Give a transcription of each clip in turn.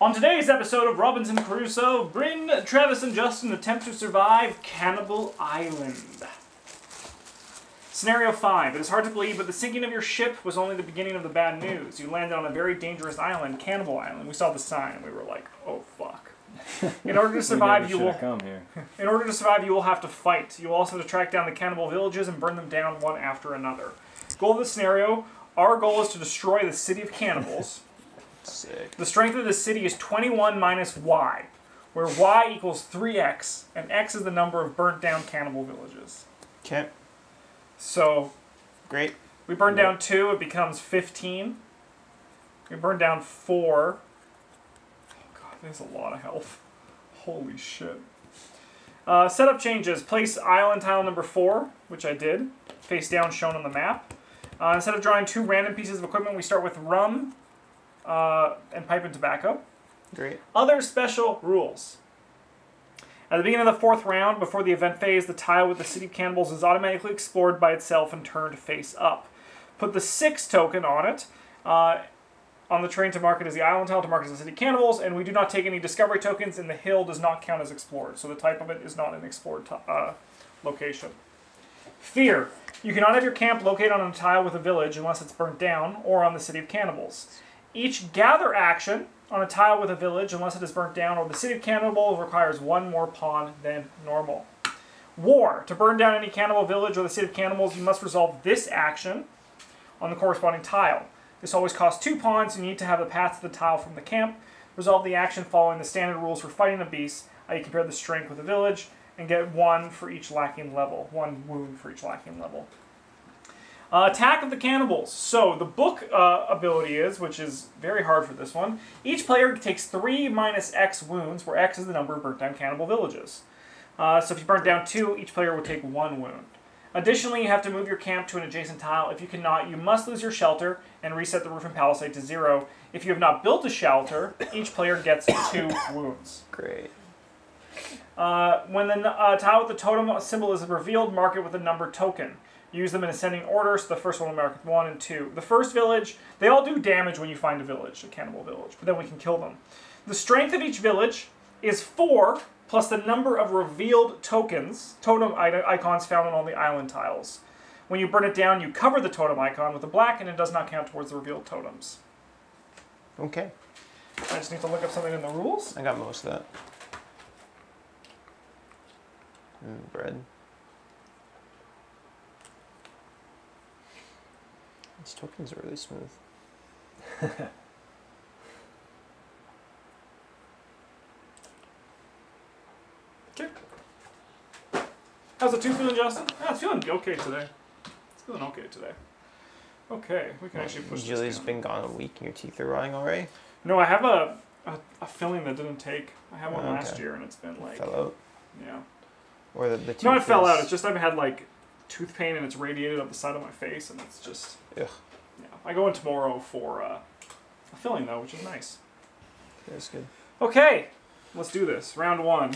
On today's episode of Robinson Crusoe, Bryn, Travis, and Justin attempt to survive Cannibal Island. Scenario 5. It is hard to believe, but the sinking of your ship was only the beginning of the bad news. You landed on a very dangerous island, Cannibal Island. We saw the sign and we were like, oh fuck. In order to survive, you will come here. in order to survive, you will have to fight. You will also have to track down the cannibal villages and burn them down one after another. Goal of the scenario: Our goal is to destroy the city of cannibals. Sick. The strength of the city is 21 minus y, where y equals 3x, and x is the number of burnt down cannibal villages. Okay, So great. we burn down two, it becomes 15. We burn down four. Oh god, there's a lot of health. Holy shit. Uh, setup changes. Place island tile number four, which I did, face down shown on the map. Uh, instead of drawing two random pieces of equipment, we start with rum uh, and pipe and tobacco. Great. Other special rules. At the beginning of the fourth round, before the event phase, the tile with the City of Cannibals is automatically explored by itself and turned face up. Put the six token on it. Uh, on the train to market is the island tile to market is the City of Cannibals, and we do not take any discovery tokens, and the hill does not count as explored. So the type of it is not an explored uh, location. Fear. You cannot have your camp located on a tile with a village unless it's burnt down or on the City of Cannibals. Each gather action on a tile with a village, unless it is burnt down or the City of Cannibals, requires one more pawn than normal. War. To burn down any cannibal village or the City of Cannibals, you must resolve this action on the corresponding tile. This always costs two pawns, and you need to have the path to the tile from the camp. Resolve the action following the standard rules for fighting a beast. You compare the strength with the village and get one for each lacking level, one wound for each lacking level. Uh, attack of the cannibals. So the book uh, ability is, which is very hard for this one. Each player takes three minus X wounds, where X is the number of burnt down cannibal villages. Uh, so if you burn down two, each player would take one wound. Additionally, you have to move your camp to an adjacent tile. If you cannot, you must lose your shelter and reset the roof and palisade to zero. If you have not built a shelter, each player gets two wounds. Great. Uh, when the uh, tile with the totem symbol is revealed, mark it with a number token. Use them in ascending order, so the first one will mark 1 and 2. The first village, they all do damage when you find a village, a cannibal village, but then we can kill them. The strength of each village is 4 plus the number of revealed tokens, totem icons found on all the island tiles. When you burn it down, you cover the totem icon with a black, and it does not count towards the revealed totems. Okay, I just need to look up something in the rules. I got most of that. Mm, bread. These tokens are really smooth. Okay. How's the tooth feeling, Justin? Ah, it's feeling okay today. It's feeling okay today. Okay, we can actually push this Julie's been gone a week and your teeth are rotting already. No, I have a, a, a filling that didn't take. I had one Oh, last year and it's been like, fell out. yeah. Or the, the tooth No, it fell out. It's just I've had like tooth pain and it's radiated up the side of my face and it's just, Ugh. yeah. I go in tomorrow for uh, a filling though, which is nice. That's good. Okay, let's do this. Round one.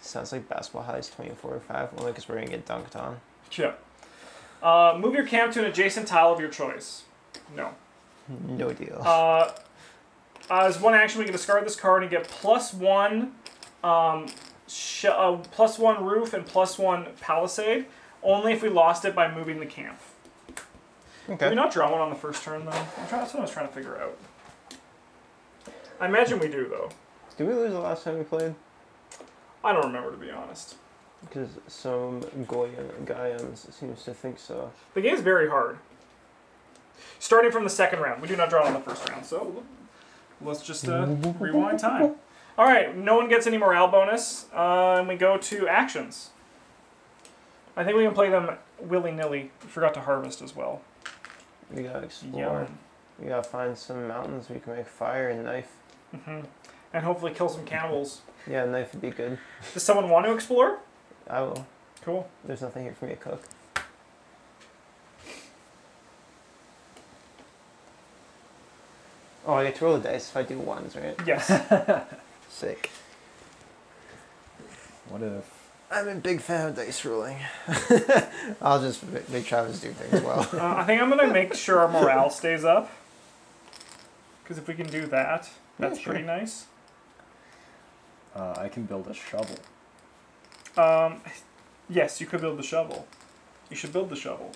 Sounds like basketball highs 24 or 5, only because we're going to get dunked on. Yeah. Uh, move your camp to an adjacent tile of your choice. No. No deal. Uh, as one action, we can discard this card and get plus one, um, sh- uh, plus one roof and plus one palisade. Only if we lost it by moving the camp. Did we not draw one on the first turn though? I'm trying, that's what I was trying to figure out. I imagine we do though. Did we lose the last time we played? I don't remember to be honest. Because some Goyan Gaians seems to think so. The game's very hard. Starting from the second round, we do not draw on the first round, so let's just uh, rewind time. All right, no one gets any morale bonus, uh, and we go to actions. I think we can play them willy nilly. We forgot to harvest as well. We gotta explore. Yeah. We gotta find some mountains we can make fire and knife. hmm And hopefully kill some cannibals. Yeah, knife would be good. Does someone want to explore? I will. Cool. There's nothing here for me to cook. Oh, I get to roll the dice if I do ones, right? Yes. Sick. What if? I'm a big fan of dice rolling. I'll just make Travis do things well. uh, I think I'm gonna make sure our morale stays up. Because if we can do that, That's sure. pretty nice. Uh, I can build a shovel. Um, yes, you could build the shovel. You should build the shovel.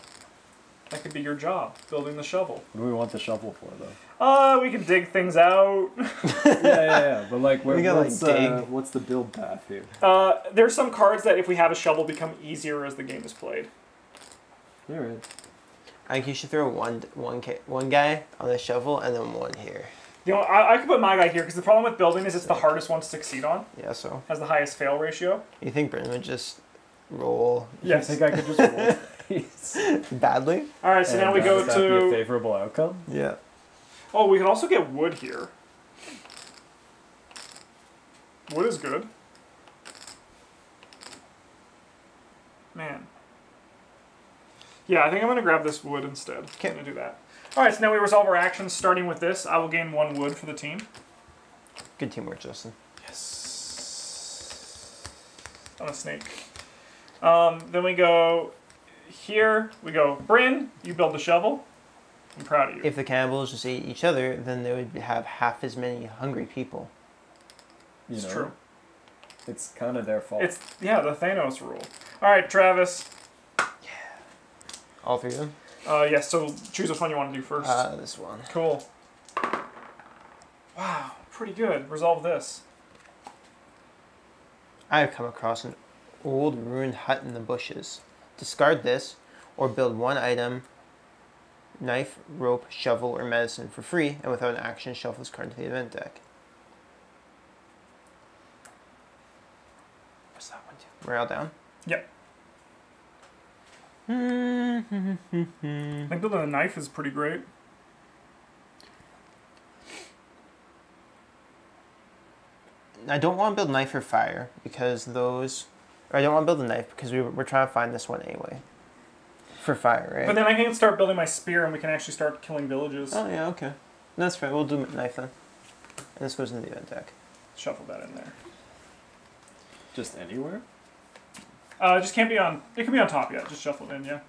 That could be your job, building the shovel. What do we want the shovel for, though? Uh, we can dig things out. yeah, yeah, yeah. But like, where, We gotta, like, what's, uh, what's the build path here? Uh, there's some cards that if we have a shovel become easier as the game is played. All right. I think you should throw one one ca- one guy on the shovel and then one here. You know, I, I could put my guy here because the problem with building is it's the hardest one to succeed on. Yeah. So Has the highest fail ratio. you think Brendan would just roll Yes. You think I could just roll badly? All right, so now we go would that be a to. favorable outcome. Yeah. Oh, we can also get wood here. Wood is good. Man. Yeah, I think I'm gonna grab this wood instead. Can't do that. All right, so now we resolve our actions. Starting with this, I will gain one wood for the team. Good teamwork, Justin. Yes. I'm a snake. Um, then we go here. We go, Bryn, you build the shovel. I'm proud of you. If the cannibals just ate each other, then they would have half as many hungry people. You it's know? true. It's kind of their fault. It's yeah, the Thanos rule. All right, Travis. Yeah. All three of them. Uh, yes. so choose which one you want to do first. Uh, this one. cool. Wow, pretty good. Resolve this. I have come across an old ruined hut in the bushes. Discard this, or build one item knife, rope, shovel, or medicine for free, and without an action, shuffle this card to the event deck. What's that one do? Morale down? Yep. Hmm. I think building a knife is pretty great. I don't want to build knife or fire because those. Or I don't want to build a knife because we, we're trying to find this one anyway. For fire, right? But then I can start building my spear, and we can actually start killing villages. Oh yeah, okay. That's fine. We'll do knife then. And this goes into the event deck. Shuffle that in there. just anywhere. Uh, it just can't be on. It can be on top. Yeah, just shuffle it in. Yeah.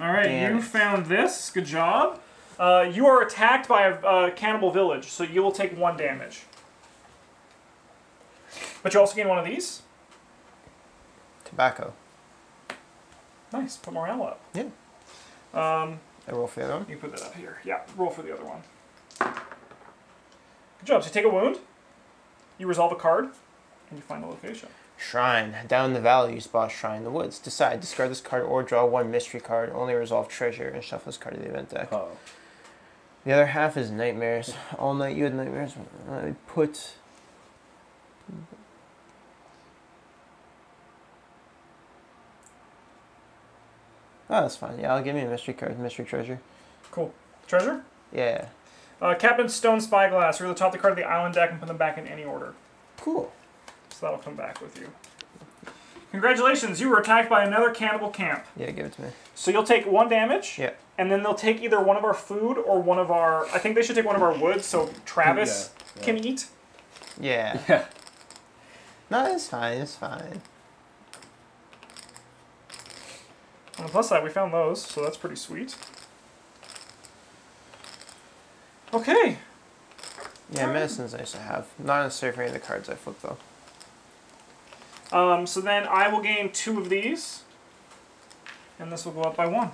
All right, Damn you found this. Good job. Uh, you are attacked by a uh, cannibal village, so you will take one damage. But you also gain one of these. Tobacco. Nice. Put morale up. Yeah. Um, I roll for the other one. you put that up here. Yeah. Roll for the other one. Good job. So you take a wound. You resolve a card, and you find a location. Shrine. Down in the valley, you spot a shrine in the woods. Decide. Discard this card or draw one mystery card. Only resolve treasure and shuffle this card to the event deck. Oh, The other half is nightmares. All night you had nightmares. I put. Oh, that's fine. Yeah, I'll give me a mystery card, mystery treasure. Cool. Treasure. Yeah. Uh, Captain Stone Spyglass. Reveal the top of the card of the island deck and put them back in any order. Cool. So that'll come back with you. Congratulations, you were attacked by another cannibal camp. Yeah, give it to me. So you'll take one damage, Yeah. and then they'll take either one of our food or one of our. I think they should take one of our wood so Travis Yeah, yeah. can eat. Yeah. yeah. No, it's fine. It's fine. On the plus side, we found those, so that's pretty sweet. Okay. Yeah, medicine's nice to have. Not necessary for any of the cards I flip though. Um, so then I will gain two of these, and this will go up by one.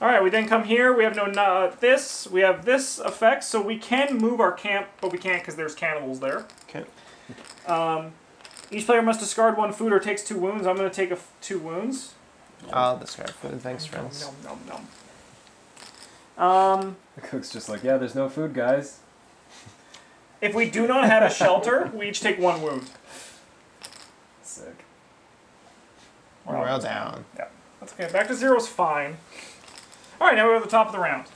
All right, we then come here. We have no uh, this. We have this effect, so we can move our camp, but we can't because there's cannibals there. Okay. Um, each player must discard one food or takes two wounds. I'm going to take a f- two wounds. I'll discard food. Thanks, friends. Nom, nom, nom. Um, The cook's just like, yeah, there's no food, guys. if we do not have a shelter, we each take one wound. Sick. Morale down. Yeah, that's okay. Back to zero is fine. All right, now we're at the top of the round.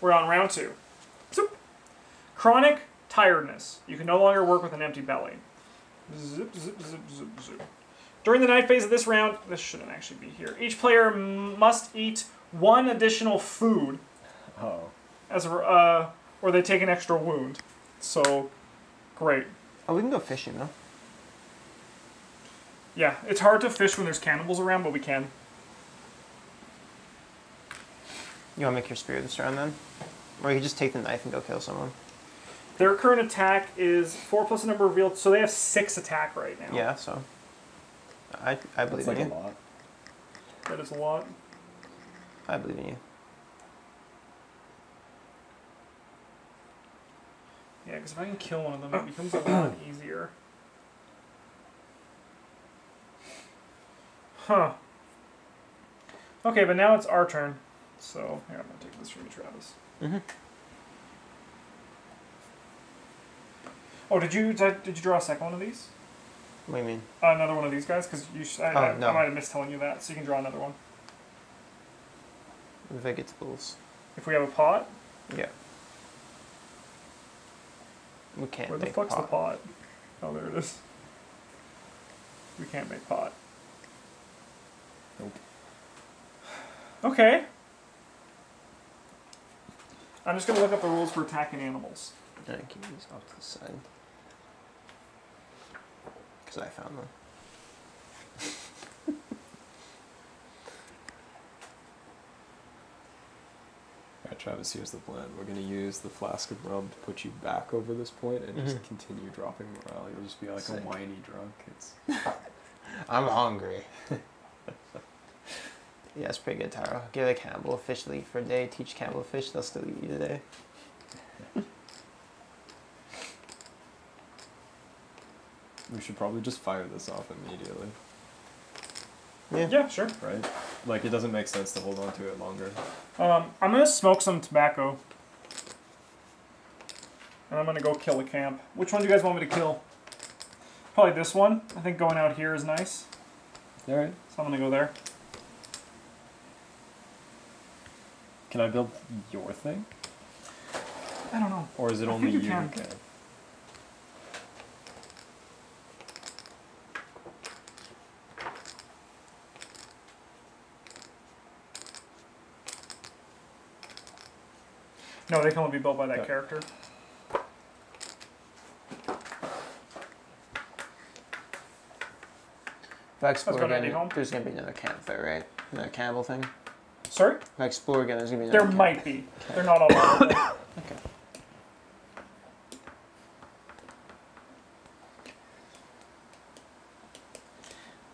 We're on round two. Zoop. Chronic tiredness. You can no longer work with an empty belly. Zip, zip, zip, zip, zip. During the night phase of this round, this shouldn't actually be here. Each player m- must eat one additional food, Oh. as a, uh, or they take an extra wound. So, great. Oh, we can go fishing though. Yeah, it's hard to fish when there's cannibals around, but we can. You want to make your spear this round then? Or you just take the knife and go kill someone. Their current attack is four plus the number revealed, so they have six attack right now. Yeah, so. I, I believe That's like in a you. lot. That is a lot. I believe in you. Yeah, because if I can kill one of them, it becomes a lot easier. Huh. Okay, but now it's our turn. So, here, I'm going to take this from you, Travis. Mhm. Oh, did you did you draw a second one of these? What do you mean? Uh, another one of these guys? Because you sh- I, Oh, I, no. I might have missed telling you that, so you can draw another one. Vegetables. If we have a pot, Yeah. We can't where the make fuck's pot. the pot? Oh, there it is. We can't make pot. Nope. Okay. I'm just gonna look up the rules for attacking animals. I keep these off to the side. Because I found them. Alright, Travis, here's the plan. We're gonna use the flask of rum to put you back over this point and just Mhm. continue dropping morale. You'll just be like Sick. a whiny drunk. It's I'm hungry. yeah, it's pretty good, Taro. Give a Campbell a fish to eat for a day. Teach Campbell fish, they'll still eat you today. We should probably just fire this off immediately, Yeah. Yeah, sure. right? Like it doesn't make sense to hold on to it longer. Um, I'm gonna smoke some tobacco. And I'm gonna go kill a camp. Which one do you guys want me to kill? Probably this one. I think going out here is nice. Alright. So I'm gonna go there. Can I build your thing? I don't know. Or is it I only you you can. can? No, they can only be built by that Okay. character. If I explore go to again, home. there's gonna be another camp there, right? Another Campbell thing. Sorry? If I explore again, there's gonna be There might be. They're not all. Okay.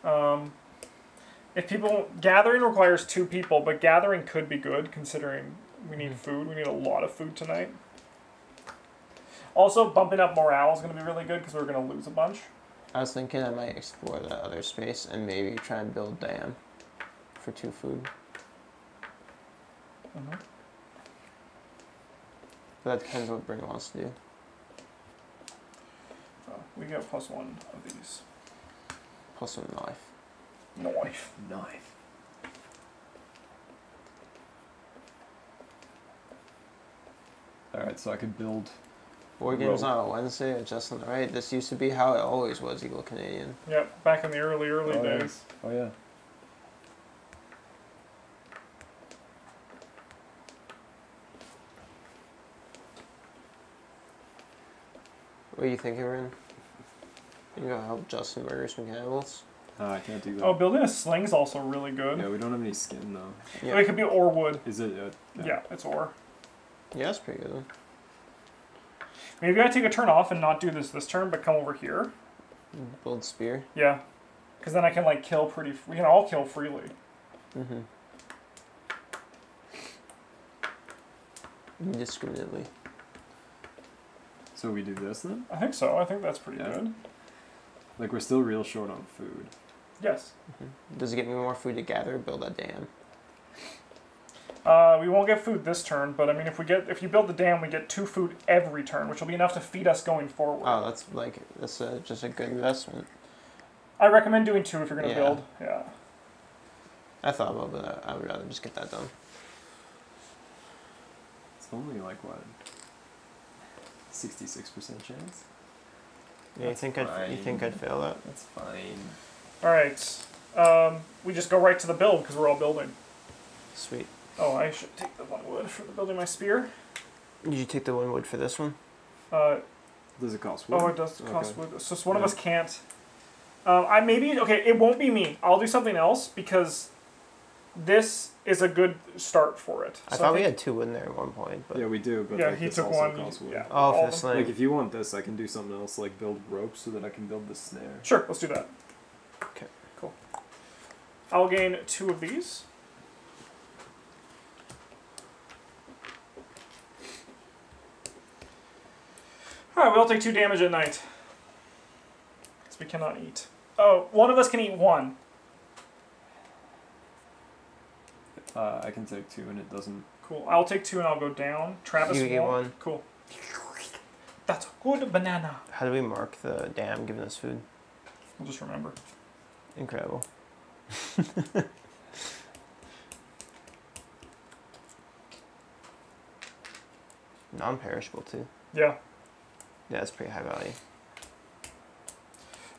Um, if people gathering requires two people, but gathering could be good considering we need food. We need a lot of food tonight. Also, bumping up morale is going to be really good because we're going to lose a bunch. I was thinking I might explore that other space and maybe try and build dam for two food. Mhm. But that depends what Bryn wants to do. Uh, we get plus one of these. Plus one knife. Knife. Knife. Alright, so I could build. Board games Rope. on a Wednesday, it's just on the right. This used to be how it always was, Eagle Canadian. Yep, back in the early, early Oh, yeah. days. Oh, yeah. What are you thinking, Bryn? You go help Justin murder some cannibals? Ah, I can't do that. Oh, building a sling's also really good. yeah, we don't have any skin though. It could be ore wood. Is it? Uh, Yeah, it's ore. Yeah, that's pretty good. Maybe I take a turn off and not do this this turn, but come over here. Build spear. Yeah, because then I can like kill pretty. f- We can all kill freely. Mm-hmm. Indiscriminately. So we do this then? I think so. I think that's pretty Yeah. good. Like we're still real short on food. Yes. Does it get me more food to gather? Build a dam. Uh, we won't get food this turn, but I mean, if we get if you build the dam, we get two food every turn, which will be enough to feed us going forward. Oh, that's like that's a, just a good investment. I recommend doing two if you're gonna Yeah. build. Yeah. I thought about, it, but I, I would rather just get that done. It's only like what? Sixty-six percent chance. Yeah, you That's think I'd you think. I'd fail that? That's fine. All right. Um, we just go right to the build because we're all building. Sweet. Oh, I should take the one wood for the building my spear. Did you take the one wood for this one? Uh, Does it cost wood? oh, it does cost Okay. wood. So, so one of us can't. Um, I maybe okay. It won't be me. I'll do something else because this is a good start for it. I So thought we think- had two in there at one point, but Yeah, we do, but Yeah, like, he this took also one. costs wood. Yeah. oh, all for the them. Like if you want this, I can do something else, like build ropes so that I can build the snare. Sure, let's do that. Okay. Cool. I'll gain two of these. Alright, we all take two damage at night. Because we cannot eat. Oh, one of us can eat one. Uh, I can take two, and it doesn't. Cool. I'll take two and I'll go down. Travis You eat won't. one. Cool. That's a good banana. How do we mark the dam giving us food? I'll just remember. Incredible. Non-perishable too. Yeah. Yeah, that's pretty high value.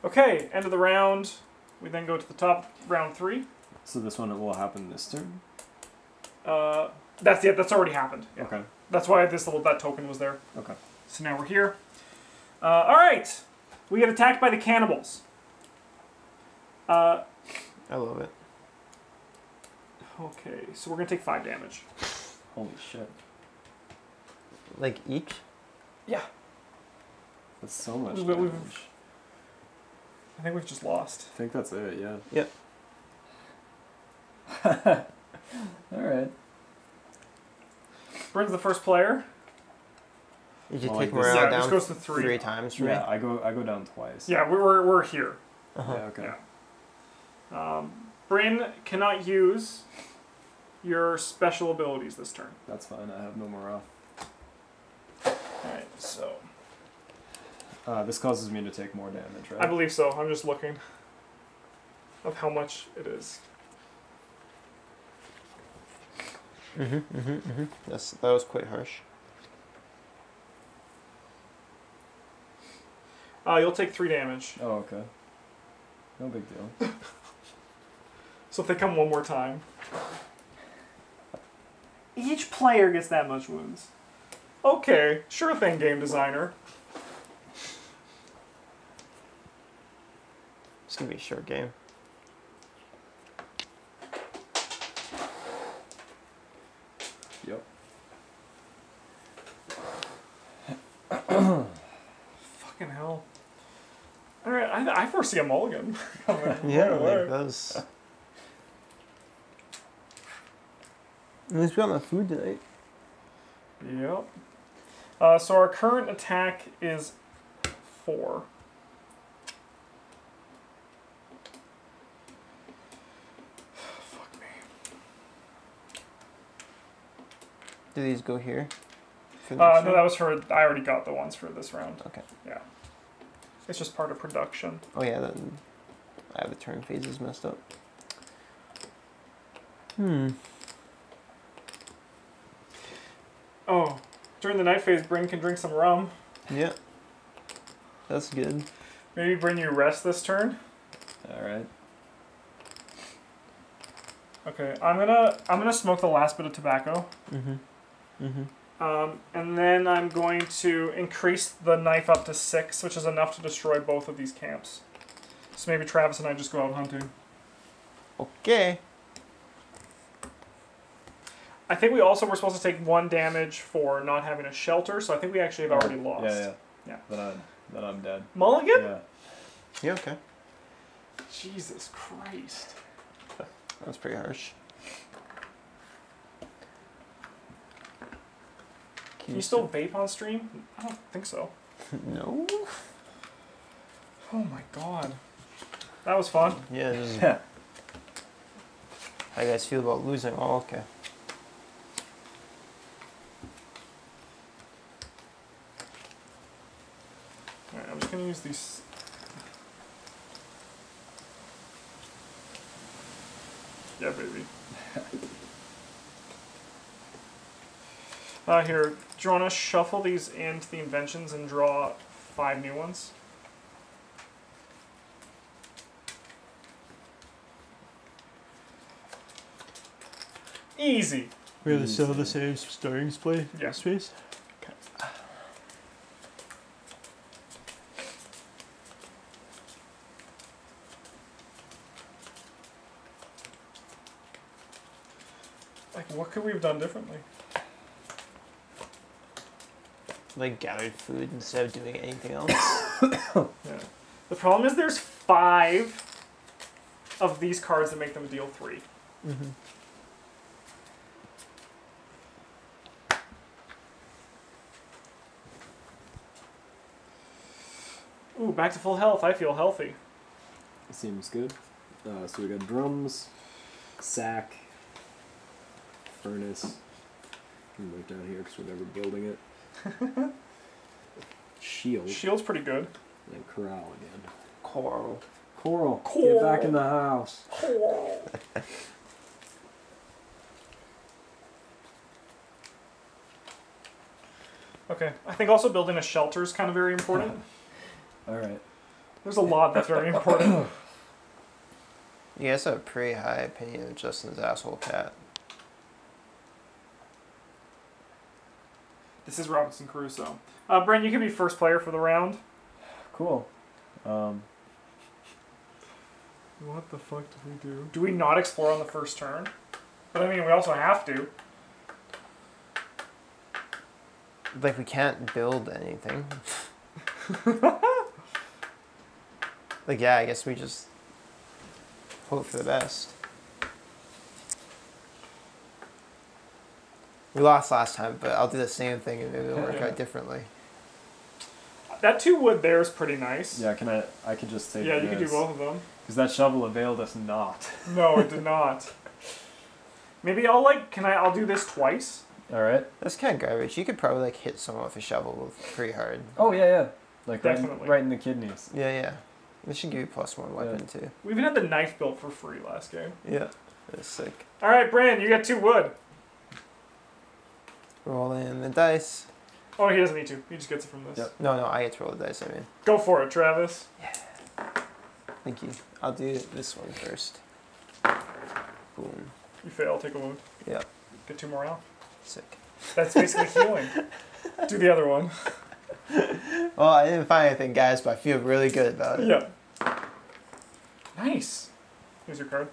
Okay, end of the round. We then go to the top, round three. So this one will happen this turn. Uh, that's it. That's already happened. Yeah. Okay. That's why this little that token was there. Okay. So now we're here. Uh, all right, we get attacked by the cannibals. Uh, I love it. okay, so we're gonna take five damage. Holy shit. Like each? Yeah, That's so much We've- we've- damage. I think we've just lost. I think that's it. Yeah. Yep. All right. Bryn's the first player. You should Well, take like this- morale yeah, this down goes to three. three times for Yeah, me. I go. I go down twice. Yeah, we're we're, we're here. Uh-huh. Yeah. Okay. Yeah. Um, Bryn cannot use your special abilities this turn. That's fine. I have no morale. All right, so Uh, this causes me to take more damage, right? I believe so. I'm just looking of how much it is. Mm-hmm, mm-hmm, mm-hmm. That's, that was quite harsh. Uh, you'll take three damage. oh, okay. No big deal. So if they come one more time. Each player gets that much wounds. Okay, sure thing, game designer. It's gonna be a short game. Yep. Fucking hell. Alright, I, I foresee a mulligan. Yeah, right away. like that's. At least we got enough food tonight. Yep. Uh, so our current attack is four. Do these go here? Uh, no, round? that was for. I already got the ones for this round. Okay. Yeah. It's just part of production. Oh yeah, then I have the turn phases messed up. Hmm. Oh, during the night phase, Bryn can drink some rum. Yeah. That's good. Maybe Bryn, you rest this turn. All right. Okay, I'm gonna I'm gonna smoke the last bit of tobacco, Mm-hmm. Mm-hmm. um, and then I'm going to increase the knife up to six, which is enough to destroy both of these camps. So maybe Travis and I just go out hunting. Okay. I think we also were supposed to take one damage for not having a shelter, so I think we actually have already lost. Yeah, yeah. Yeah. Then I'm, then I'm dead. Mulligan? Yeah. Yeah, okay. Jesus Christ. That's pretty harsh. Can you still vape on stream? I don't think so. No. Oh my god. That was fun. Yeah. Just, Yeah. how you guys feel about losing? Oh, okay. Alright, I'm just gonna use these. Yeah, baby. Uh, here, do you want to shuffle these into the inventions and draw five new ones? Easy. We have still the same starting display Yeah. space. Like, what could we have done differently? Like gathered food instead of doing anything else. Yeah. The problem is there's five of these cards that make them deal three. mm-hmm. Ooh, back to full health. I feel healthy. Seems good. Uh, so we got drums, sack, furnace. Can move down here because we're never building it. Shield Shield's pretty good. and corral again. Coral. Coral, Coral. get back in the house. Coral. Okay. I think also building a shelter is kind of very important. All right. There's a lot that's very important. You guys have a pretty high opinion of Justin's asshole cat. This is Robinson Crusoe. Uh, Brent, you can be first player for the round. Cool. Um, What the fuck do we do? Do we not explore on the first turn? But I mean, we also have to. Like we can't build anything. like yeah, I guess we just hope for the best. We lost last time, but I'll do the same thing and maybe it'll work Yeah. out differently. That two wood there is pretty nice. yeah, can I? I could just take. Yeah, you can do both of them. Because that shovel availed us not. No, it did not. Maybe I'll like. Can I? I'll do this twice. All right. That's kind of garbage. You could probably like hit someone with a shovel pretty hard. Oh yeah, yeah. Like right, in- Definitely. right in the kidneys. Yeah, yeah. This should give you plus one weapon too. We even had the knife built for free last game. Yeah. That's sick. All right, Brand, you got two wood. Roll in the dice. Oh, he doesn't need to. He just gets it from this. Yep. No, no, I get to roll the dice. I mean, Go for it, Travis. Yeah. Thank you. I'll do this one first. Boom. You fail. Take a wound. Yeah. Get two morale. Sick. That's basically healing. Do the other one. Well, I didn't find anything, guys, but I feel really good about it. Yeah. Nice. Here's your card.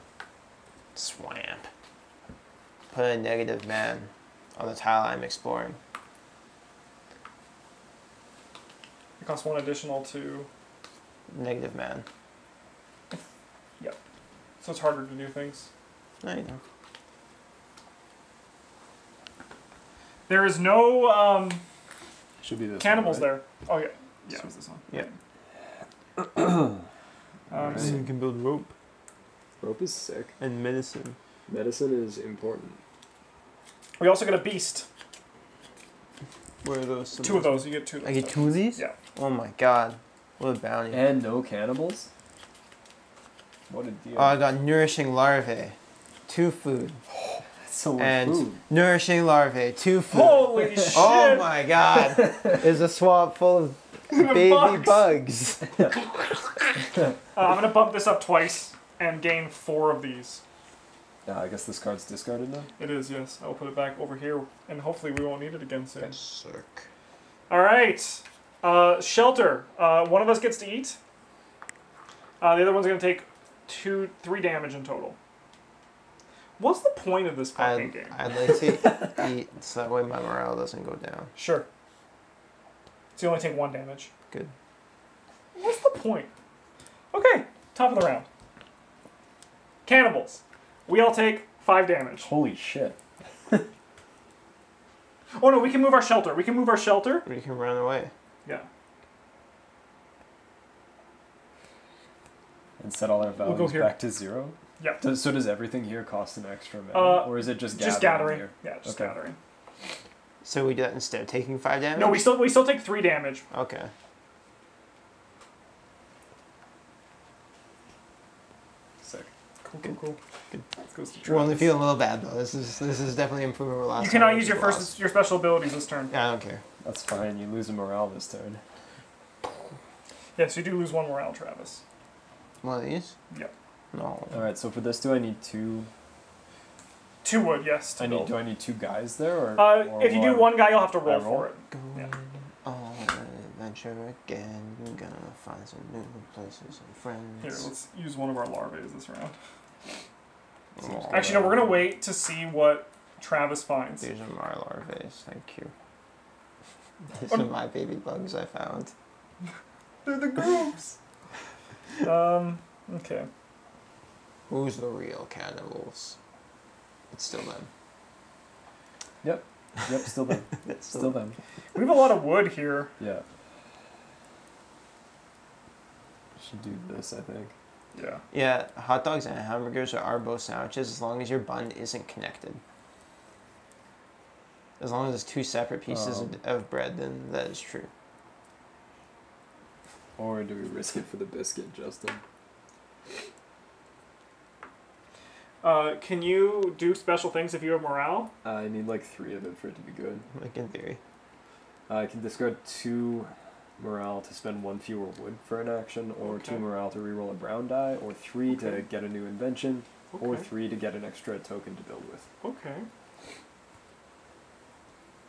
Swamp. Put a negative man on the tile I'm exploring. It costs one additional to, Negative man. Yep. So it's harder to do things. I know. There is no um, Should be this. one, cannibals right? there. Oh yeah, yeah, it was this one. Yeah. Um, Alright. so- you can build rope Rope is sick. and medicine. Medicine is important. We also get a beast. Where are those? Two of those. You get two. Of those I get two of these? Yeah. Oh my god. What a bounty. And no cannibals. What a deal. Oh, I got nourishing larvae. Two food. That's so much and food. nourishing larvae. Two food. Holy shit! Oh my god. There's a swamp full of baby Bugs. bugs. Uh, I'm gonna bump this up twice and gain four of these. Yeah, I guess this card's discarded now. It is, yes. I will put it back over here, and hopefully we won't need it again soon. Sick. All right. Uh, shelter. Uh, one of us gets to eat. Uh, the other one's gonna take two, three damage in total. What's the point of this fucking I'd, game? I'd like to eat so that way my morale doesn't go down. Sure. So you only take one damage. Good. What's the point? Okay, top of the round. Cannibals. We all take five damage. Holy shit. Oh no, we can move our shelter. We can move our shelter. We can run away. Yeah. And set all our We'll go values back to zero? Yeah. Does, so does everything here cost an extra mana? Uh, or is it just Just gathering gathering. here? Yeah, just Okay. gathering. So we do that instead of taking five damage? No, we still we still take three damage. Okay. Sick. Cool, cool, cool. Good. Goes to We're only Travis. feeling a little bad though. This is this is definitely improving over last You cannot we use your lost. first your special abilities this turn. Yeah, I don't care. That's fine. You lose a morale this turn. Yes, you do lose one morale, Travis. One of these? Yep. No. All right. So for this, do I need two? Two wood, yes. To I need. build. Do I need two guys there, or? Uh, or if you do one guy, you'll have to roll roll? for it. Going on an adventure again. Gonna find some new places and friends. Here, let's use one of our larvae this round. Actually, no, we're gonna wait to see what Travis finds. These are my larvae. Thank you. These are my baby bugs I found. They're the groups. um. Okay. Who's the real cannibals? It's still them. Yep, Yep. still them. It's still them. We have a lot of wood here. Yeah. Should do this, I think. Yeah. Yeah, hot dogs and hamburgers are both sandwiches as long as your bun isn't connected. As long as it's two separate pieces Um. of, of bread, then that is true. Or do we risk it for the biscuit, Justin? Uh, can you do special things if you have morale? I need like three of it for it to be good. Like in theory. I can discard two morale to spend one fewer wood for an action, or two morale to reroll a brown die, or three to get a new invention, or three to get an extra token to build with. Okay.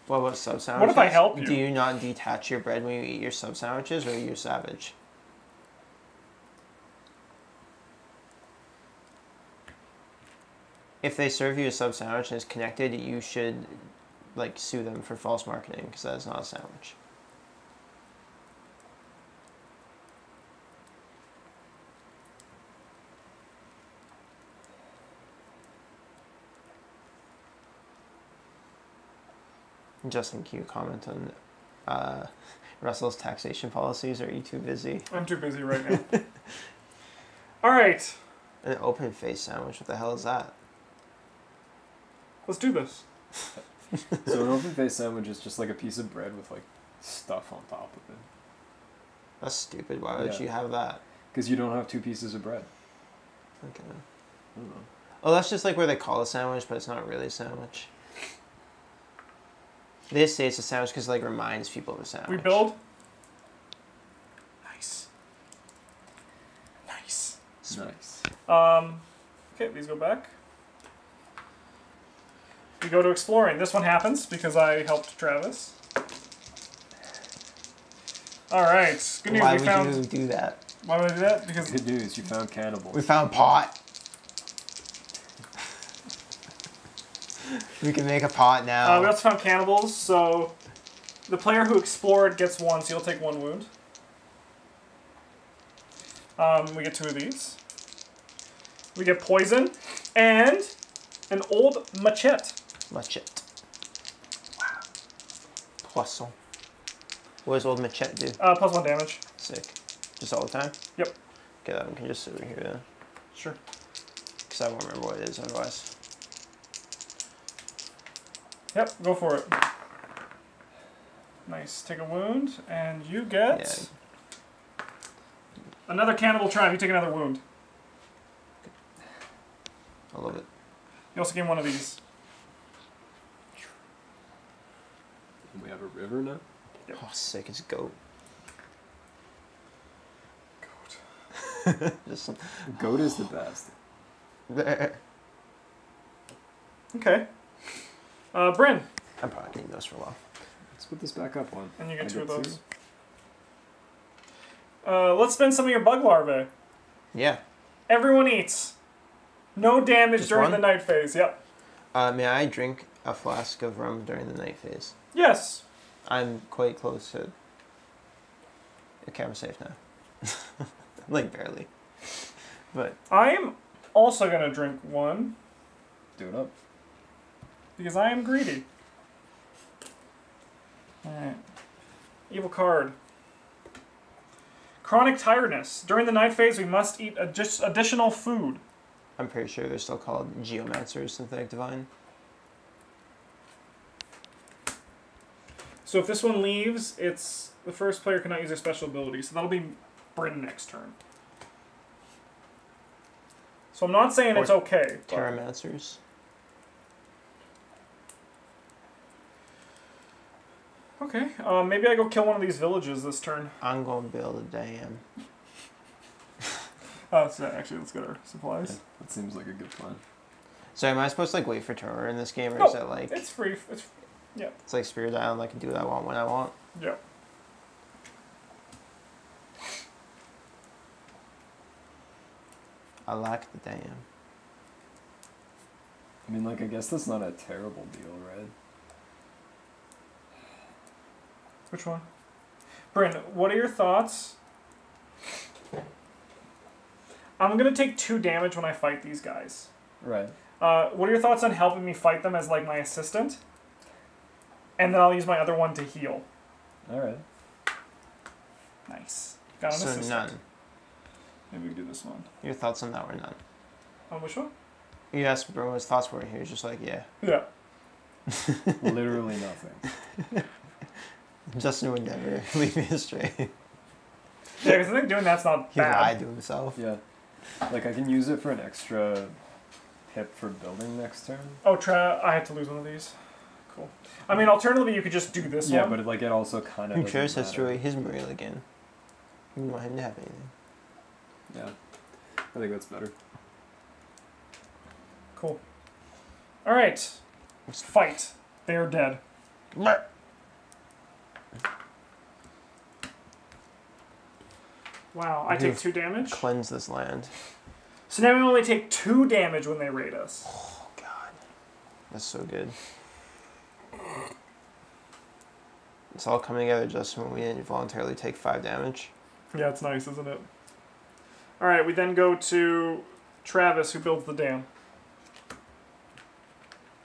What about sub sandwiches? What if I help you? Do you not detach your bread when you eat your sub sandwiches, or are you savage? If they serve you a sub sandwich and it's connected, you should like sue them for false marketing because that is not a sandwich. Justin, can you comment on uh, Russell's taxation policies? Are you too busy? I'm too busy right now. All right. An open face sandwich. What the hell is that? Let's do this. so an open face sandwich is just like a piece of bread with like stuff on top of it. That's stupid. Why would Yeah. you have that? Because you don't have two pieces of bread. Okay. I don't know. Oh, that's just like where they call a sandwich, but it's not really a sandwich. They say it's a sandwich because like reminds people of a sandwich. We build. Nice. Nice. Nice. Um, okay, these go back. We go to exploring. This one happens because I helped Travis. All right. Good news. Why we would found. you do that? Why would I do that? Because Good news, you found cannibals. We found pot. We can make a pot now. uh, we also found cannibals. So the player who explored gets one, so you'll take one wound. Um, we get two of these. We get poison and an old machete. Machete. Poisson. What does old machete do? Uh, plus one damage. Sick. Just all the time? Yep. Okay, that one can just sit over here then. Sure. Because I won't remember what it is otherwise. Yep, go for it. Nice. Take a wound, and you get Yeah. another cannibal tribe. You take another wound. I love it. You also gain one of these. We have a river now. Yep. Oh, sick. It's goat. Just some... Goat is the best. Okay. Uh, Bryn, I'm probably need those for a while. Let's put this back up one. and you get I two of get those. Uh, let's spend some of your bug larvae. Yeah. Everyone eats. No damage Just during one? the night phase. Yep. Uh, may I drink a flask of rum during the night phase? Yes. I'm quite close to. Okay, I'm safe now. like barely. But I am also gonna drink one Do it up. Because I am greedy. Alright. Evil card. Chronic tiredness. During the night phase, we must eat addi- additional food. I'm pretty sure they're still called geomancers, synthetic divine. So if this one leaves, it's the first player cannot use their special ability. So that'll be Bryn next turn. So I'm not saying it's okay. Terramancers. Okay. Uh, maybe I go kill one of these villages this turn. I'm gonna build a dam. Uh, so actually, let's get our supplies. That seems like a good plan. So am I supposed to like wait for turn order in this game, or No, is it like It's free. It's Yeah. it's like Spirit Island? I can do what I want when I want. yeah. I like the dam. I mean, like, I guess that's not a terrible deal, right? Which one? Bryn, what are your thoughts? I'm gonna take two damage when I fight these guys. Right. Uh, what are your thoughts on helping me fight them as like my assistant? And then I'll use my other one to heal. All right. Nice. Got an So assistant. none. Maybe we can do this one. Your thoughts on that were none. On which one? You asked bro what his thoughts were. He was just like, yeah. Yeah. Literally nothing. Justin would never leave me astray. Yeah, because I think doing that's not He bad. lied to himself. Yeah. Like, I can use it for an extra hit for building next turn. Oh, tra- I had to lose one of these. Cool. I mean, alternatively, you could just do this yeah, one. but it, like it also kind of. Who cares to destroy his Maril again? You don't want him to have anything. Yeah. I think that's better. Cool. All right. let's Fight. They are dead. Wow, I take two damage. Cleanse this land. So now we only take two damage when they raid us. Oh god. That's so good. It's all coming together just when we didn't voluntarily take five damage. Yeah, it's nice, isn't it? All right, we then go to Travis, who builds the dam.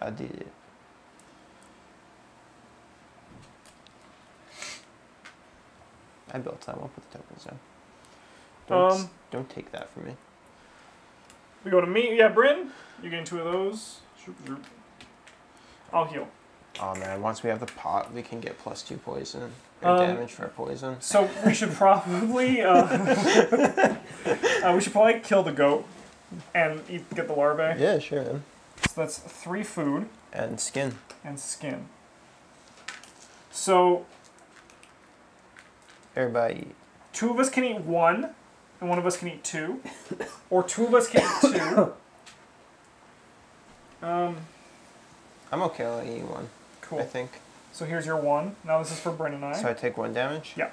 I did it. I built time. I'll put the tokens down. Don't, Um, don't take that from me. We go to me. Yeah, Bryn, you gain two of those. I'll heal. Oh man, once we have the pot, we can get plus two poison or Um, damage for poison. So we should probably uh, uh, we should probably kill the goat and eat get the larvae. Yeah, sure. Man. So that's three food And skin. and skin. So Everybody eat. two of us can eat one, and one of us can eat two, or two of us can eat two. Um, I'm okay I'll eat one. cool. I think. So here's your one. Now this is for Bryn and I. So I take one damage. Yeah.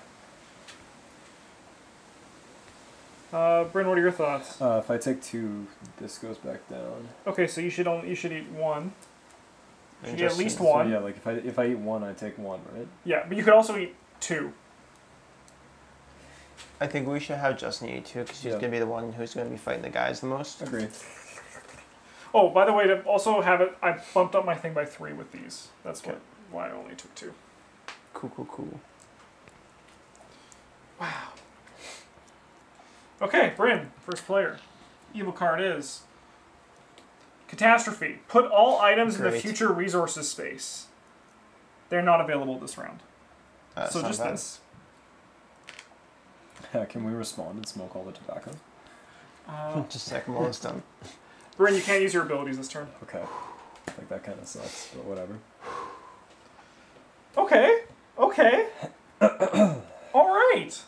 Uh, Bryn, what are your thoughts? Uh, if I take two, this goes back down. Okay, so you should only you should eat one. And Should get at just- least So one. yeah, like if I if I eat one, I take one, right? Yeah, but you could also eat two. I think we should have Justin eat too, because he's Yeah. gonna be the one who's gonna be fighting the guys the most. Agree. Oh, by the way, to also have it, I bumped up my thing by three with these. That's what why I only took two. Cool, cool, cool. Wow. Okay, Bryn, first player. Evil card is Catastrophe. Put all items in the future resources space. They're not available this round. Uh, so just bad. this. Yeah, can we respond and smoke all the tobacco? Uh, Just a second while it's done. Bryn, you can't use your abilities this turn. Okay. Like that kind of sucks, but whatever. Okay. Okay. All right.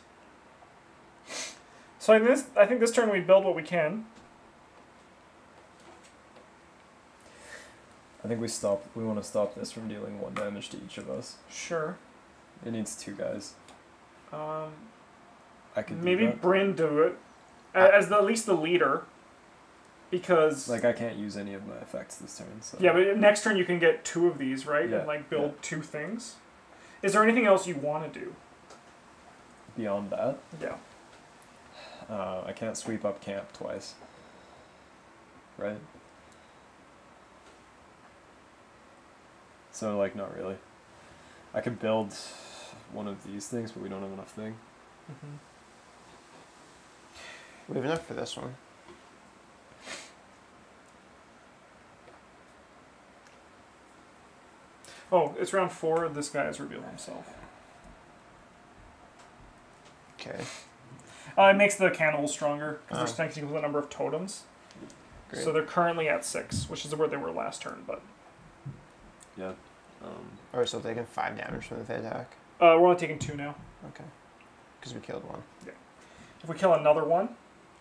So in this, I think this turn we build what we can. I think we stop. We want to stop this from dealing one damage to each of us. Sure. It needs two guys. Um, I could maybe that. Bryn do it a- as the, at least the leader, because Like I can't use any of my effects this turn. So yeah. But next turn you can get two of these, right? Yeah, And like build two things. Is there anything else you want to do? beyond that, Yeah. uh, I can't sweep up camp twice. Right. So like not really. I could build one of these things, but we don't have enough thing. Mm-hmm. We have enough for this one. Oh, it's round four. This guy has revealed himself. Okay. Uh, it makes the cannibals stronger because Oh. they're strength with the number of totems. Great. So they're currently at six, which is where they were last turn. But Yeah. Um, Or still taking five damage from the attack. uh, we're only taking two now. Okay. Because we killed one. Yeah. If we kill another one,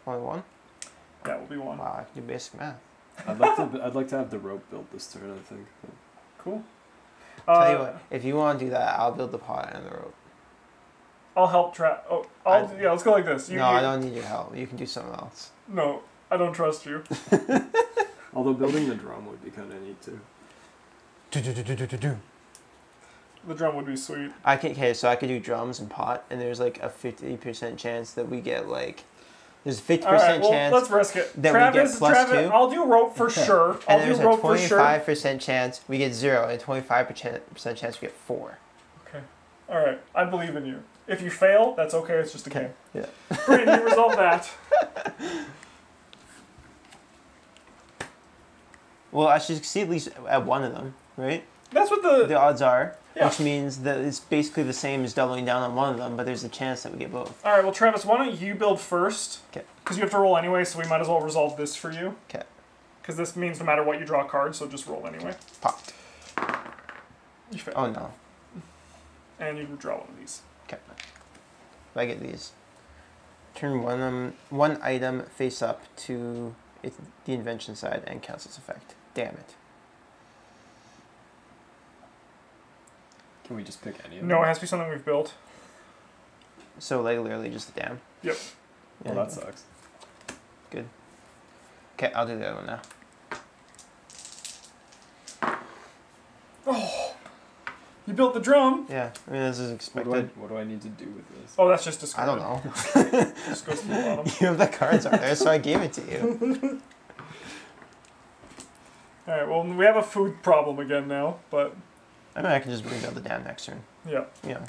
Only one? that will be one. Wow, I can do basic math. I'd like to. I'd like to have the rope built this turn. I think. Cool. Tell you Uh, what, if you want to do that, I'll build the pot and the rope. I'll help trap. Oh, I'll, I- yeah. Let's go like this. You, no, you- I don't need your help. You can do something else. No, I don't trust you. Although building the drum would be kind of neat too. Do, do, do, do, do, do. The drum would be sweet. I can okay, so I could do drums and pot, and there's like a fifty percent chance that we get like there's a fifty All right, percent well, chance, let's risk it. that we get plus Travis, two. I'll do rope for sure. I'll and do there's a rope for twenty sure. five percent chance we get zero, and twenty five percent chance we get four. Okay. All right. I believe in you. If you fail, that's okay. It's just a Okay. game. Yeah. Brandon, you resolve that. Well, I should succeed at least at one of them, right? That's what the. The odds are, Yeah. which means that it's basically the same as doubling down on one of them, but there's a chance that we get both. All right. Well, Travis, why don't you build first? 'Kay. Because you have to roll anyway, so we might as well resolve this for you. 'Kay. Because this means no matter what, you draw a card, so just roll anyway. Popped. You fail. Oh no. And you can draw one of these. Okay. I get these. Turn one um, one item face up to it, the invention side and cancel its effect. Damn it. Can we just pick any of them? No, it has to be something we've built. So like literally just a dam. Yep. Yeah. Well, that sucks. Good. Okay, I'll do the other one now. Oh, you built the drum. Yeah, I mean this is What do, I, expected. what do I need to do with this? Oh, that's just I, don't know. Just goes to the bottom. you have the cards are there, so I gave it to you. All right. Well, we have a food problem again now, but I mean I can just rebuild the dam next turn. yeah. Yeah.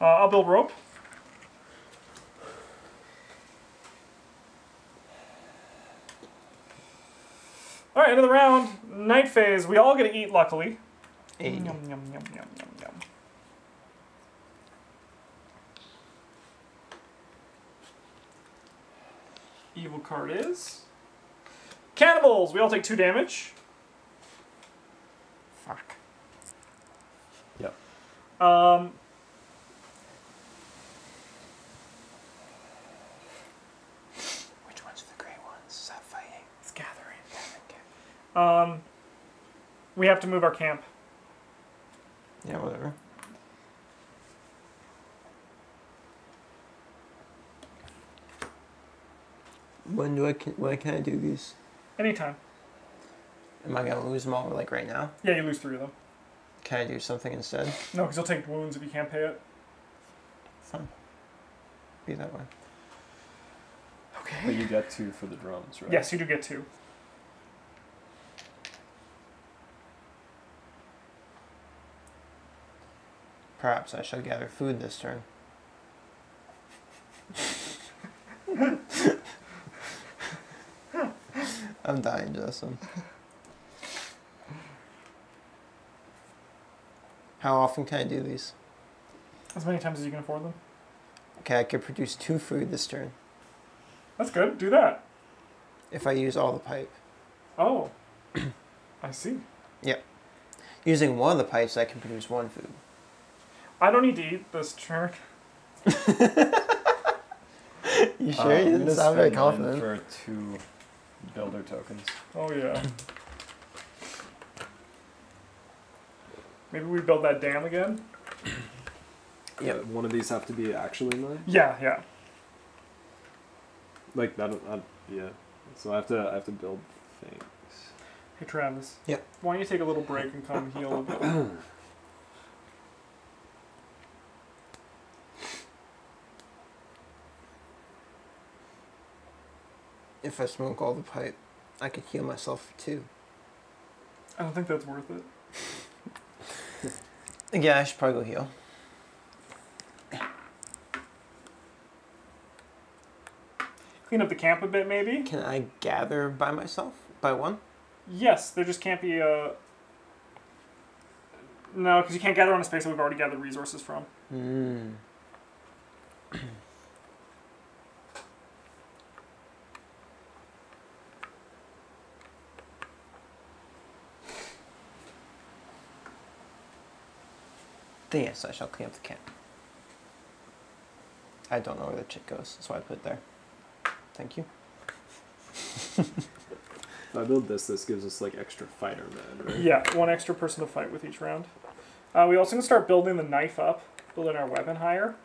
Uh, I'll build rope. All right, end of the round. Night phase. We all get to eat, luckily. Yum, yum, yum, yum, yum, yum. Evil card is cannibals. We all take two damage. Fuck. Um, Which ones are the gray ones? Stop fighting. it's gathering. Um, we have to move our camp. Yeah, whatever. When do I can, when can I do these? Anytime. Am I gonna lose them all like right now? Yeah, you lose three of them. Can I do something instead? No, because you'll take wounds if you can't pay it. Fine. Be that way. Okay. But you get two for the drums, right? Yes, you do get two. Perhaps I shall gather food this turn. I'm dying, Justin. How often can I do these? As many times as you can afford them. Okay, I could produce two food this turn That's good. Do that. if I use all the pipe. Oh, I see. Yep. Using one of the pipes, I can produce one food. I don't need to eat this turn. You sure? I'm you didn't sound very confident. For two builder tokens. Oh yeah. Maybe we build that dam again. Yep. Uh, one of these have to be actually mine. Yeah, yeah. Like that. I, yeah. So I have to. I have to build things. Hey Travis. Yep. Why don't you take a little break and come heal a bit? If I smoke all the pipe, I could heal myself too. I don't think that's worth it. Yeah, I should probably go heal. Clean up the camp a bit, maybe. Can I gather by myself? By one? Yes, there just can't be a. No, because you can't gather on a space that we've already gathered resources from. Hmm. Then yes, I shall clean up the camp. I don't know where the chick goes, that's why I put it there. Thank you. If I build this, this gives us like extra fighter men, right? Yeah, one extra person to fight with each round. Uh, we also can start building the knife up, building our weapon higher.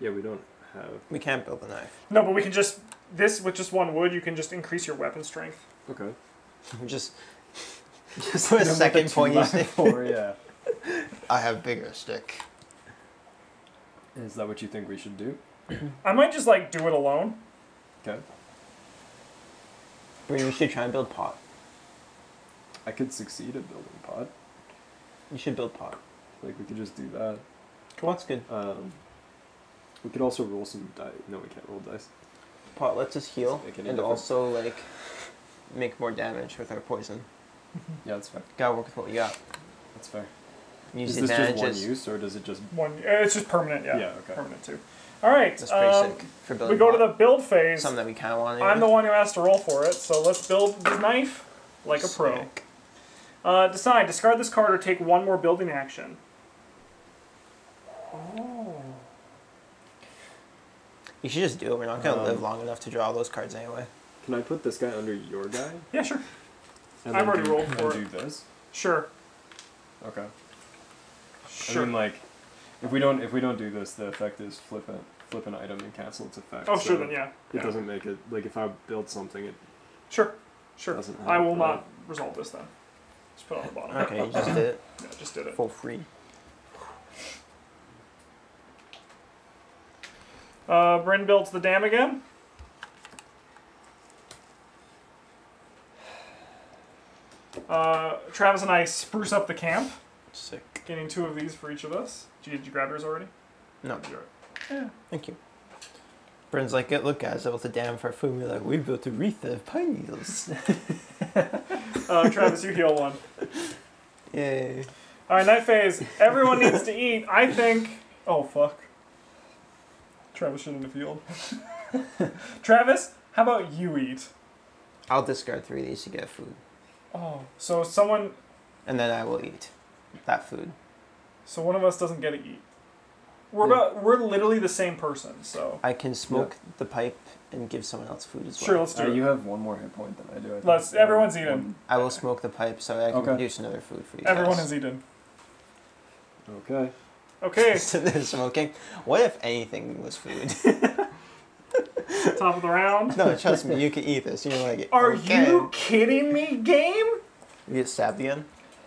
Yeah, we don't have. We can't build the knife. No, but we can just this with just one wood. You can just increase your weapon strength. Okay. Just, just put a second pointy stick. Four, yeah. I have bigger stick. Is that what you think we should do? I might just like do it alone. Okay. Bree, we should try and build pot. I could succeed at building pot. You should build pot. Like we could just do that. Cool. That's good. Um, we could also roll some dice. No, we can't roll dice. Pot lets us heal and difference? also like make more damage with our poison. Yeah, that's fair. Gotta work with what you got. That's fair. Use Is the this just one use, or does it just? One, uh, it's just permanent. Yeah. Yeah, okay. Permanent too. All right. That's pretty um, sick for building. We go to the build phase. something that we kind of want. I'm the one who has to roll for it, so let's build the knife like a pro. Uh, decide, discard this card or take one more building action. Oh. You should just do it. We're not gonna Um, live long enough to draw those cards anyway. Can I put this guy under your guy? Yeah, sure. And I've already do, rolled for do it. this. Sure. Okay. Sure. I mean, like, if we don't if we don't do this, the effect is flip an flip an item and cancel its effect. oh, so sure then, yeah. It yeah. doesn't make it like if I build something, it Sure. Sure. Doesn't I will to- not resolve this then. Just put it on the bottom. Okay, you just did it Yeah, just did it. for free. Uh, Bryn builds the dam again. Uh, Travis and I spruce up the camp, Sick. Getting two of these for each of us. Did you, did you grab yours already? No, Did you already- thank you. Bryn's like, look guys, I built a dam for food. We're like, we built a wreath of pine needles. Uh, Travis, you heal one. Yay. All right, night phase. Everyone needs to eat. I think. Oh fuck. Travis shouldn't have healed. Travis, how about you eat? I'll discard three of these to get food. Oh, so someone, And then I will eat that food. so one of us doesn't get to eat. We're Yeah. about, we're literally the same person. So I can smoke the pipe and give someone else food as well. sure, let's do Uh, it. you have one more hit point than I do. I. Let's- So everyone's one- eating. I will smoke the pipe so I can Okay. produce another food for you. Everyone guys. has eaten. Okay. Okay, so they're smoking. What if anything was food? top of the round. no, trust me, you can eat this. You're like, Are okay. you kidding me, game? You get stabbed again?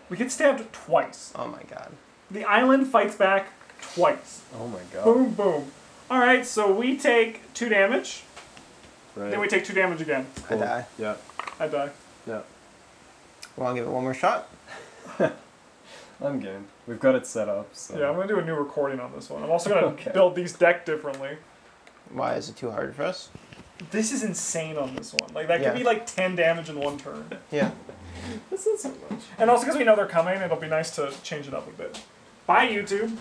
We get stabbed twice. Oh my god. The island fights back twice. Oh my god. Boom, boom. All right, so we take two damage. Right. Then we take two damage again. I die. Yeah. I die. Yeah. Want to give it one more shot? I'm game. We've got it set up. So. Yeah, I'm gonna do a new recording on this one. I'm also gonna Okay. build these deck differently. Why is it too hard for us? This is insane on this one. Like that Yeah. could be like ten damage in one turn. Yeah. That's not so much. And also because we know they're coming, it'll be nice to change it up a bit. Bye YouTube.